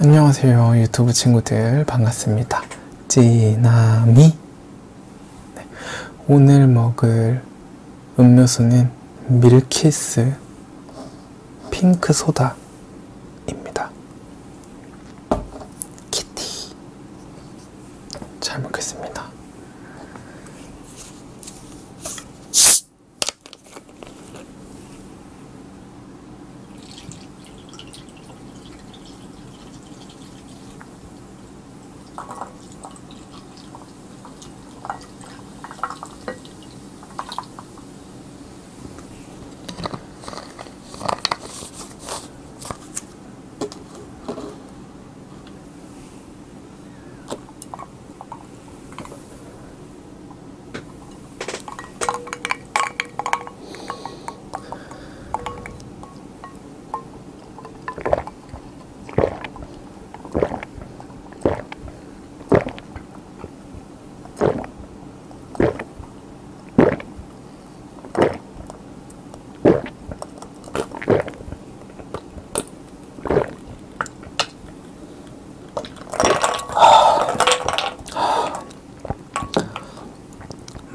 안녕하세요 유튜브 친구들. 반갑습니다. 찌나미. 네, 오늘 먹을 음료수는 밀키스 핑크 소다입니다. 키티. 잘 먹겠습니다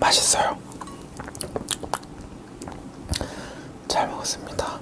맛있어요. 잘 먹었습니다.